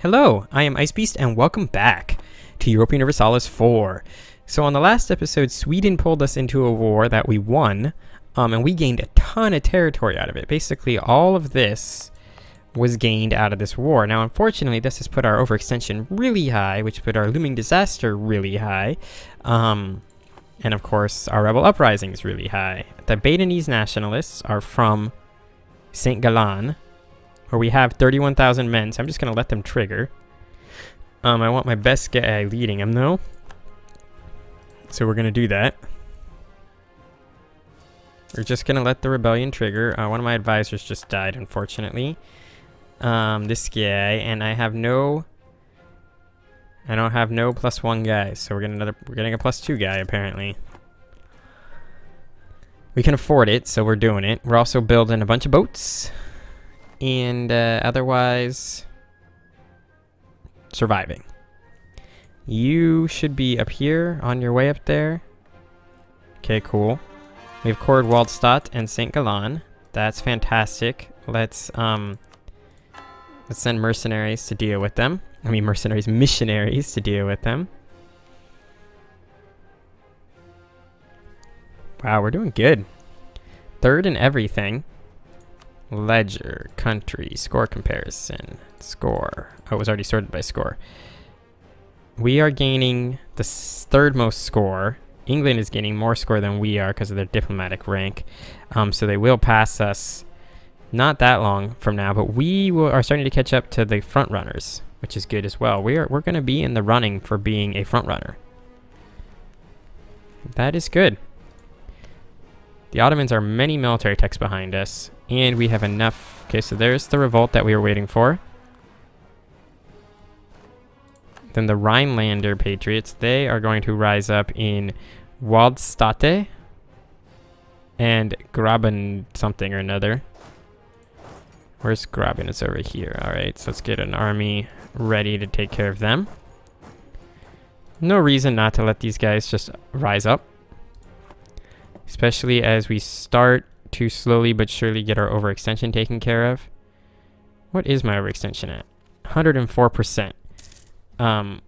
Hello, I am Ice Beast, and welcome back to Europa Universalis 4. So, on the last episode, Sweden pulled us into a war that we won, um, and we gained a ton of territory out of it. Basically, all of this was gained out of this war. Now, unfortunately, this has put our overextension really high, which put our looming disaster really high. Um, and of course, our rebel uprisings really high. The Bedanese nationalists are from St. Gallen, where we have 31,000 men, so I'm just going to let them trigger. Um, I want my best guy leading them, though. So we're going to do that. We're just going to let the rebellion trigger. Uh, one of my advisors just died, unfortunately. Um, this guy, and I have no... I don't have no plus one guys, so we're getting another. We're getting a plus two guy apparently. We can afford it, so we're doing it. We're also building a bunch of boats and uh, otherwise surviving. You should be up here on your way up there. Okay, cool. We have Cord Waldstadt and St. Gallen. That's fantastic. Let's um let's send mercenaries to deal with them. I mean mercenaries, missionaries to deal with them. Wow, we're doing good. Third in everything. Ledger, country, score comparison, score. Oh, it was already sorted by score. We are gaining the third most score. England is gaining more score than we are because of their diplomatic rank. Um, so they will pass us not that long from now, but we will, are starting to catch up to the front runners, which is good as well. We are we're going to be in the running for being a front runner. That is good. The Ottomans are many military techs behind us, and we have enough. Okay, so there's the revolt that we were waiting for. Then the Rhinelander Patriots, they are going to rise up in Waldstatte and Graben something or another. Where's Graben? It's over here. Alright, so let's get an army ready to take care of them. No reason not to let these guys just rise up. Especially as we start to slowly but surely get our overextension taken care of. What is my overextension at? 104%. Um,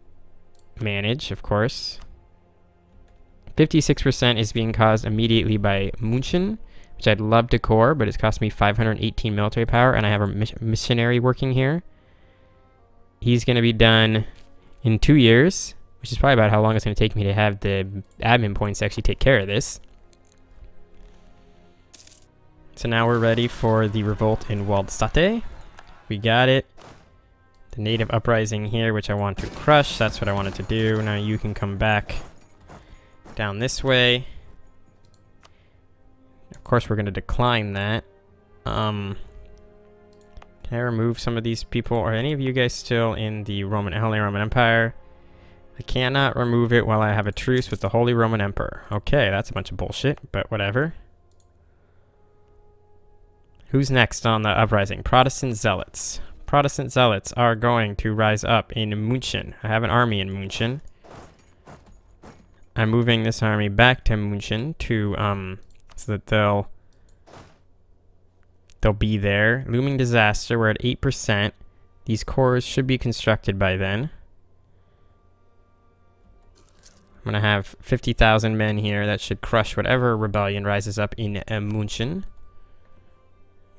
manage, of course. 56% is being caused immediately by Munchen, which I'd love to core, but it's cost me 518 military power, and I have a missionary working here. He's going to be done in two years, which is probably about how long it's going to take me to have the admin points to actually take care of this. So now we're ready for the revolt in Waldstatte. We got it. The native uprising here, which I want to crush. That's what I wanted to do. Now you can come back down this way. Of course, we're going to decline that. Um, can I remove some of these people? Are any of you guys still in the Roman Holy Roman Empire? I cannot remove it while I have a truce with the Holy Roman Emperor. Okay, that's a bunch of bullshit, but whatever. Who's next on the uprising? Protestant zealots. Protestant zealots are going to rise up in München. I have an army in München. I'm moving this army back to München to um so that they'll they'll be there. Looming disaster. We're at eight percent. These cores should be constructed by then. I'm gonna have 50,000 men here that should crush whatever rebellion rises up in uh, München.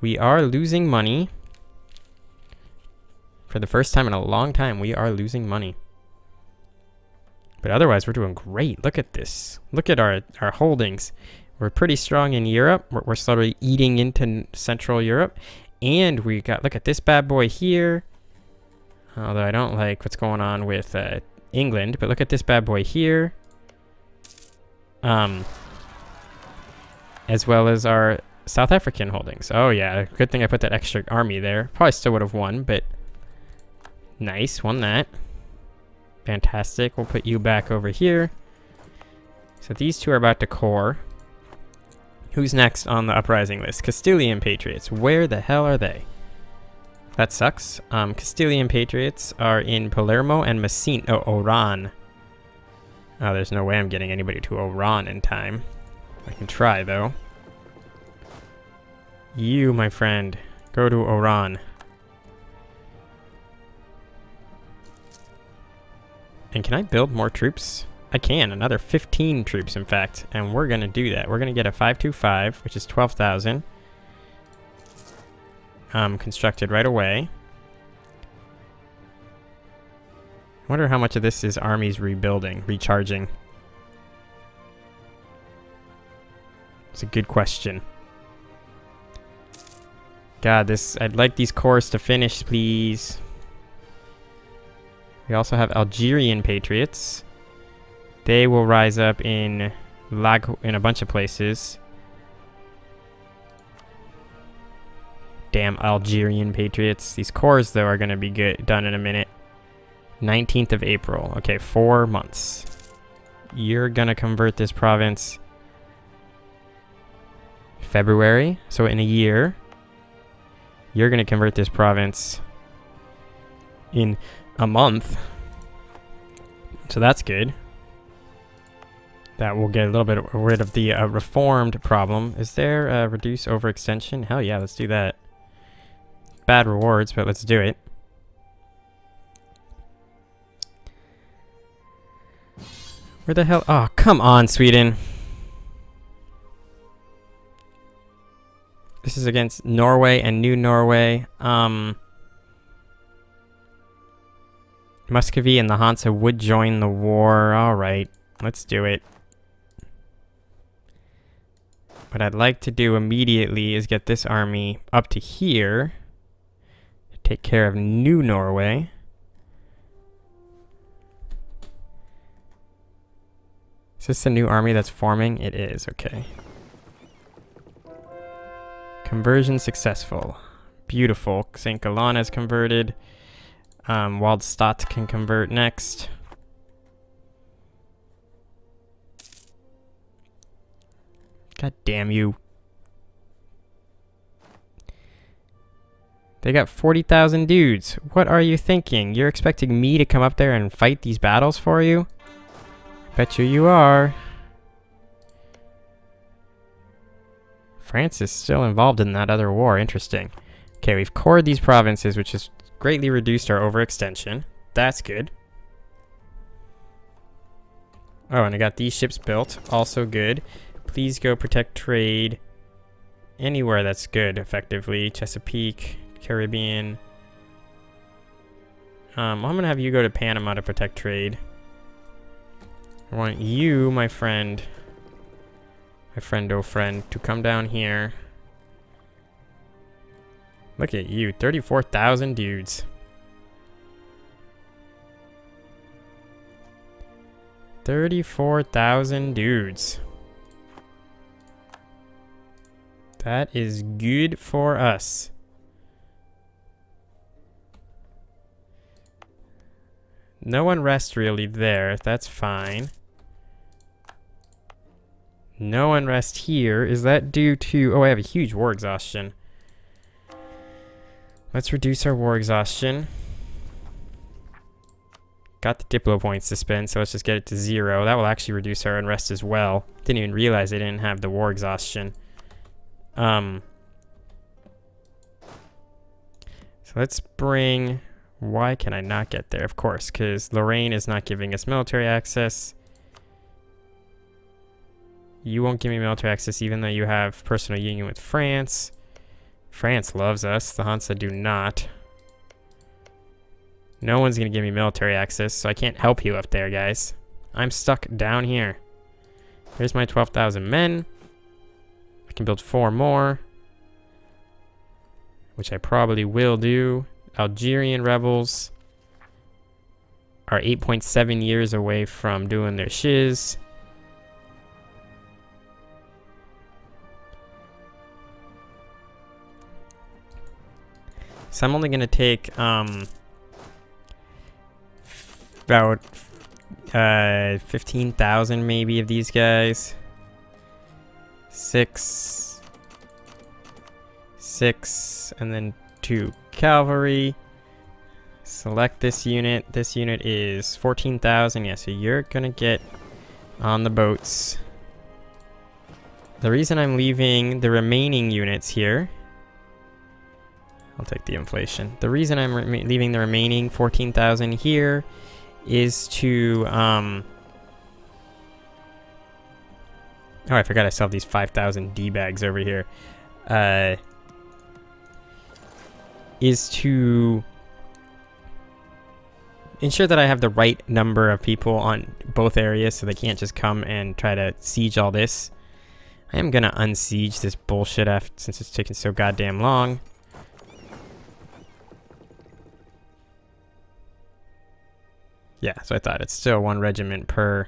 We are losing money. For the first time in a long time, we are losing money. But otherwise, we're doing great. Look at this. Look at our, our holdings. We're pretty strong in Europe. We're, we're slowly eating into Central Europe. And we got, look at this bad boy here. Although I don't like what's going on with uh, England. But look at this bad boy here. Um, as well as our South African holdings. Oh yeah, good thing I put that extra army there. Probably still would have won, but nice, won that. Fantastic. We'll put you back over here. So these two are about to core. Who's next on the uprising list? Castilian Patriots. Where the hell are they? That sucks. Um, Castilian Patriots are in Palermo and Messina. Oh, Oran. Oh, there's no way I'm getting anybody to Oran in time. I can try, though. You, my friend, go to Oran. And can I build more troops? I can, another 15 troops, in fact. And we're going to do that. We're going to get a 525, which is 12,000. Um, constructed right away. I wonder how much of this is armies rebuilding, recharging. It's a good question. God, this I'd like these cores to finish, please. We also have Algerian patriots. They will rise up in lag in a bunch of places. Damn Algerian patriots. These cores though are gonna be good done in a minute. 19th of April. Okay, four months. You're gonna convert this province February. So in a year, you're going to convert this province in a month. So that's good. That will get a little bit rid of the uh, reformed problem. Is there a reduce overextension? Hell yeah, let's do that. Bad rewards, but let's do it. Where the hell? Oh, come on, Sweden. This is against Norway and New Norway. Um, Muscovy and the Hansa would join the war. All right, let's do it. What I'd like to do immediately is get this army up to here. to Take care of New Norway. Is this a new army that's forming? It is, okay. Conversion successful. Beautiful. St. Gallen has converted. Um, Waldstadt can convert next. God damn you. They got 40,000 dudes. What are you thinking? You're expecting me to come up there and fight these battles for you? Bet you you are. France is still involved in that other war. Interesting. Okay, we've cored these provinces, which has greatly reduced our overextension. That's good. Oh, and I got these ships built. Also good. Please go protect trade anywhere that's good, effectively. Chesapeake, Caribbean. Um, I'm going to have you go to Panama to protect trade. I want you, my friend, my friend, oh friend, to come down here. Look at you, 34,000 dudes. Thirty-four thousand dudes. That is good for us. No unrest really there. That's fine. No unrest here. Is that due to... Oh, I have a huge war exhaustion. Let's reduce our war exhaustion. Got the Diplo points to spend, so let's just get it to zero. That will actually reduce our unrest as well. Didn't even realize I didn't have the war exhaustion. Um, so let's bring... Why can I not get there? Of course, because Lorraine is not giving us military access. You won't give me military access even though you have personal union with France. France loves us. The Hansa do not. No one's going to give me military access, so I can't help you up there, guys. I'm stuck down here. Here's my 12,000 men. I can build four more. Which I probably will do. Algerian rebels are 8.7 years away from doing their shiz. So I'm only going to take um, about uh, 15,000 maybe of these guys. Six. Six. And then two cavalry. Select this unit. This unit is 14,000. Yeah, so you're going to get on the boats. The reason I'm leaving the remaining units here I'll take the inflation. The reason I'm leaving the remaining 14,000 here is to um Oh, I forgot I still have these 5,000 D-bags over here. Uh is to ensure that I have the right number of people on both areas so they can't just come and try to siege all this. I am gonna unsiege this bullshit F since it's taking so goddamn long. Yeah, so I thought it's still one regiment per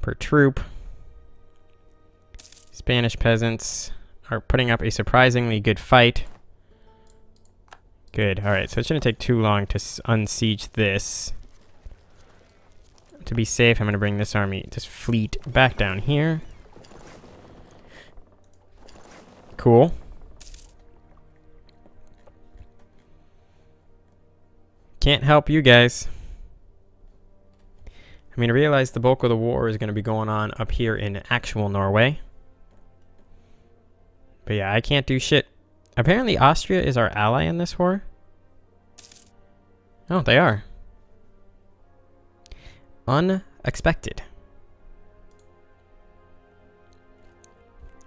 per troop. Spanish peasants are putting up a surprisingly good fight. Good. Alright, so it shouldn't take too long to unsiege this. To be safe, I'm going to bring this army, this fleet, back down here. Cool. Can't help you guys. I mean, I realize the bulk of the war is going to be going on up here in actual Norway. But yeah, I can't do shit. Apparently Austria is our ally in this war. Oh, they are. Unexpected.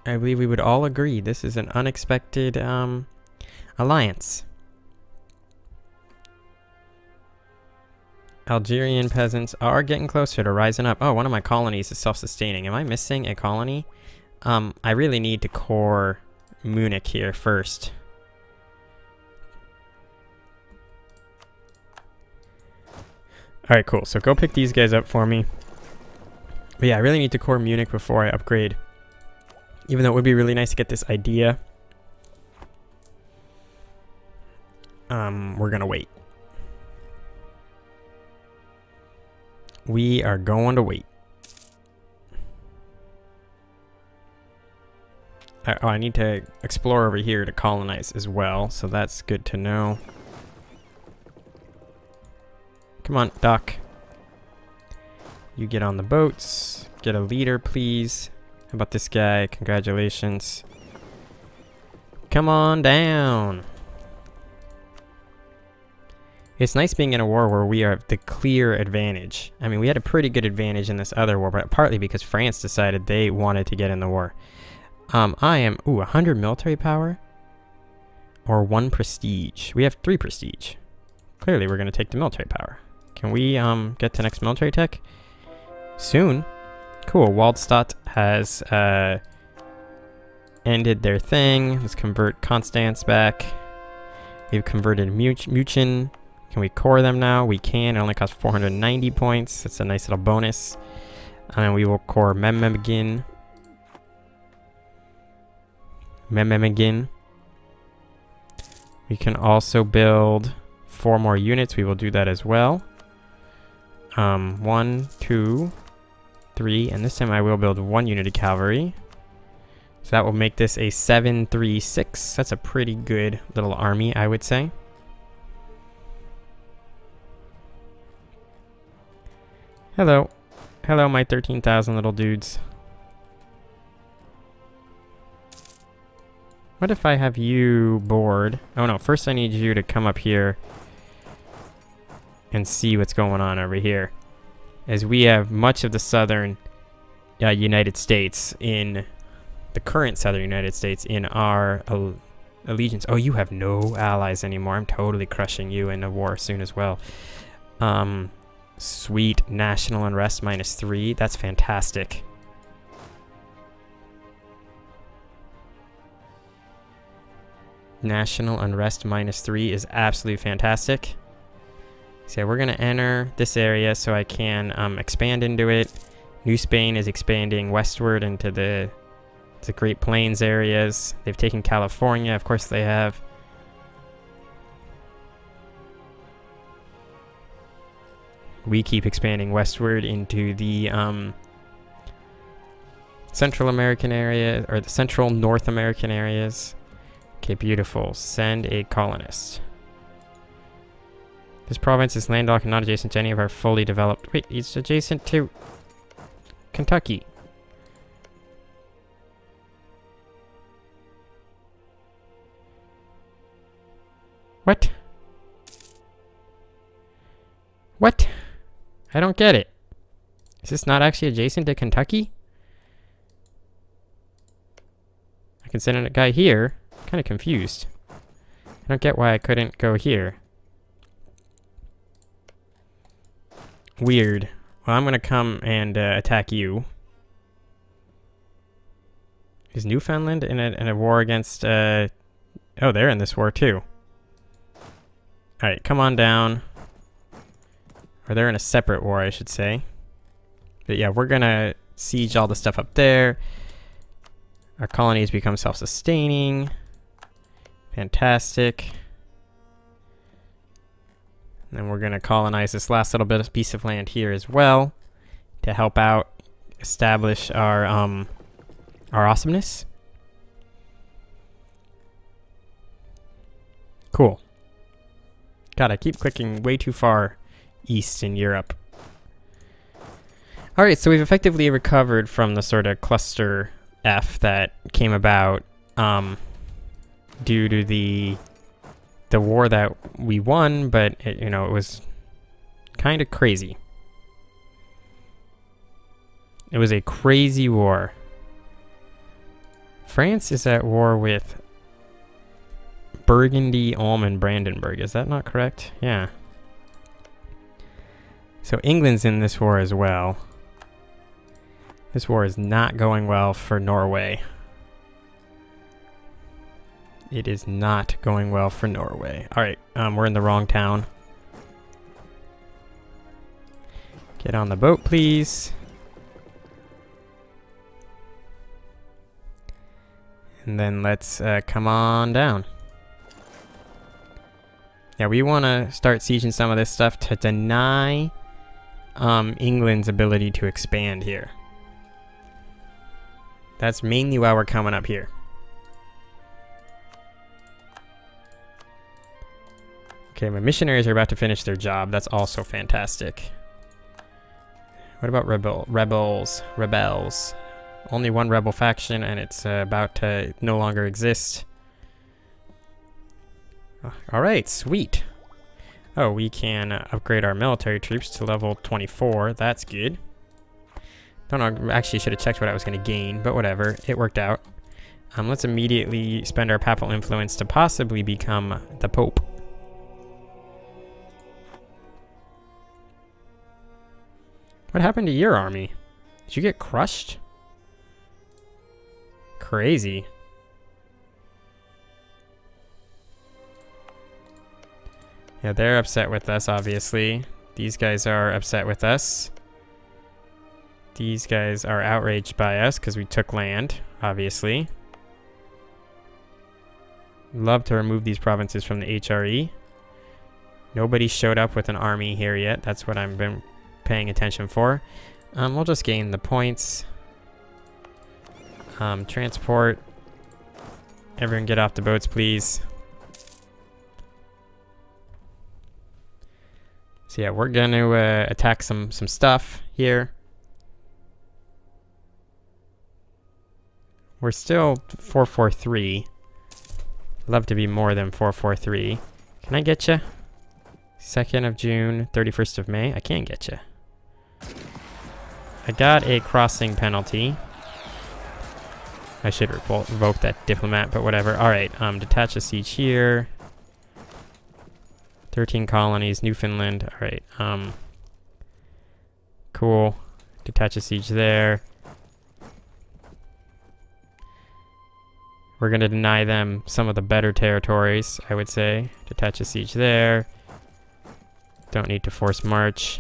I believe we would all agree this is an unexpected um, alliance. Algerian peasants are getting closer to rising up. Oh, one of my colonies is self-sustaining. Am I missing a colony? Um, I really need to core Munich here first. Alright, cool. So go pick these guys up for me. But yeah, I really need to core Munich before I upgrade. Even though it would be really nice to get this idea. Um, we're gonna wait. We are going to wait. Oh, I need to explore over here to colonize as well, so that's good to know. Come on, Doc. You get on the boats. Get a leader, please. How about this guy? Congratulations. Come on down. It's nice being in a war where we are the clear advantage. I mean, we had a pretty good advantage in this other war, but partly because France decided they wanted to get in the war. Um, I am, ooh, 100 military power? Or one prestige. We have three prestige. Clearly, we're going to take the military power. Can we um, get to next military tech? Soon. Cool, Waldstadt has uh, ended their thing. Let's convert Constance back. We've converted München. Can we core them now? We can. It only costs 490 points. That's a nice little bonus. And we will core Memmingen. Memmingen. We can also build four more units. We will do that as well. Um, one, two, three, and this time I will build one unit of cavalry. So that will make this a 736. That's a pretty good little army, I would say. Hello. Hello, my 13,000 little dudes. What if I have you bored? Oh no, first I need you to come up here and see what's going on over here. As we have much of the southern uh, United States in the current southern United States in our allegiance. Oh, you have no allies anymore. I'm totally crushing you in a war soon as well. Um, Sweet. National unrest minus three. That's fantastic. National unrest minus three is absolutely fantastic. So we're going to enter this area so I can um, expand into it. New Spain is expanding westward into the, the Great Plains areas. They've taken California, of course they have. We keep expanding westward into the um, Central American area, or the Central North American areas. Okay, beautiful. Send a colonist. This province is landlocked and not adjacent to any of our fully developed... Wait, it's adjacent to Kentucky. What? I don't get it. Is this not actually adjacent to Kentucky? I can send a guy here. Kind of confused. I don't get why I couldn't go here. Weird. Well, I'm gonna come and uh, attack you. Is Newfoundland in a, in a war against, uh... Oh, they're in this war too. Alright, come on down. Or they're in a separate war, I should say. But yeah, we're gonna siege all the stuff up there. Our colonies become self-sustaining. Fantastic. And then we're gonna colonize this last little bit of piece of land here as well to help out establish our um our awesomeness. Cool. God, I keep clicking way too far east in Europe. Alright, so we've effectively recovered from the sort of cluster F that came about um, due to the the war that we won, but it, you know, it was kind of crazy. It was a crazy war. France is at war with Burgundy, Ulm, and Brandenburg. Is that not correct? Yeah. So England's in this war as well. This war is not going well for Norway. It is not going well for Norway. Alright, um, we're in the wrong town. Get on the boat, please. And then let's uh, come on down. Yeah, we want to start sieging some of this stuff to deny um, England's ability to expand here. That's mainly why we're coming up here. Okay, my missionaries are about to finish their job. That's also fantastic. What about rebel rebels? Rebels. Only one rebel faction, and it's uh, about to no longer exist. Uh, all right, sweet. Oh, we can upgrade our military troops to level 24. That's good. Don't know, actually should have checked what I was going to gain, but whatever. It worked out. Um, let's immediately spend our papal influence to possibly become the Pope. What happened to your army? Did you get crushed? Crazy. Yeah, they're upset with us, obviously. These guys are upset with us. These guys are outraged by us because we took land, obviously. Love to remove these provinces from the HRE. Nobody showed up with an army here yet. That's what I've been paying attention for. Um, we'll just gain the points. Um, transport. Everyone get off the boats, please. So yeah, we're going to uh, attack some, some stuff here. We're still 443. Love to be more than 443. Can I get you? 2nd of June, 31st of May. I can't get you. I got a crossing penalty. I should revoke that diplomat, but whatever. Alright, um, detach a siege here. 13 colonies, Newfoundland. Alright, um, cool. Detach a siege there. We're going to deny them some of the better territories, I would say. Detach a siege there. Don't need to force march.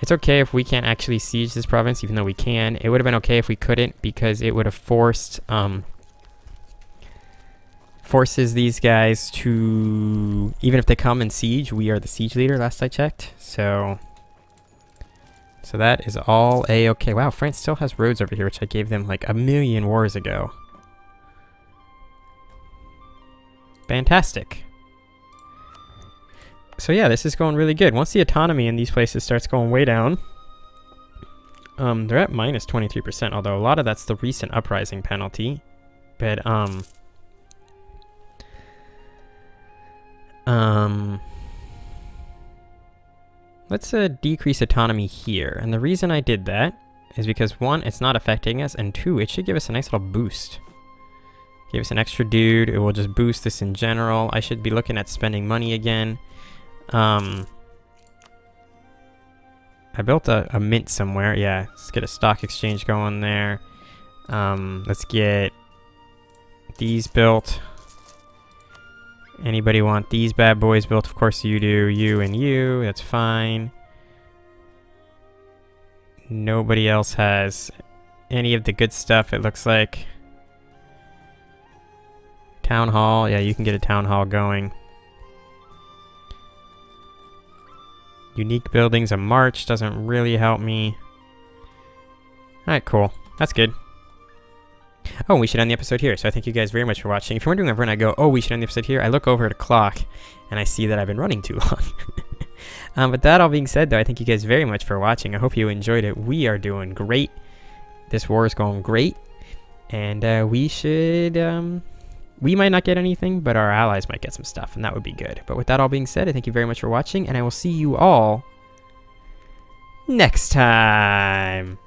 It's okay if we can't actually siege this province, even though we can. It would have been okay if we couldn't, because it would have forced... Um, forces these guys to... Even if they come and siege, we are the siege leader, last I checked. So... So that is all a-okay. Wow, France still has roads over here, which I gave them like a million wars ago. Fantastic. So yeah, this is going really good. Once the autonomy in these places starts going way down, um, they're at minus 23%, although a lot of that's the recent uprising penalty. But, um, um, let's uh, decrease autonomy here. And the reason I did that is because one, it's not affecting us, and two, it should give us a nice little boost. Give us an extra dude. It will just boost this in general. I should be looking at spending money again. Um, I built a, a mint somewhere. Yeah, let's get a stock exchange going there. Um, let's get these built. Anybody want these bad boys built? Of course you do. You and you. That's fine. Nobody else has any of the good stuff, it looks like. Town hall. Yeah, you can get a town hall going. Unique buildings, a march doesn't really help me. Alright, cool. That's good. Oh, we should end the episode here. So I thank you guys very much for watching. If you're wondering when I go, oh, we should end the episode here, I look over at a clock and I see that I've been running too long. um, but that all being said, though, I thank you guys very much for watching. I hope you enjoyed it. We are doing great. This war is going great. And uh, we should... Um, we might not get anything, but our allies might get some stuff, and that would be good. But with that all being said, I thank you very much for watching, and I will see you all next time.